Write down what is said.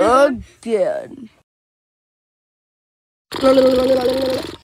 Again.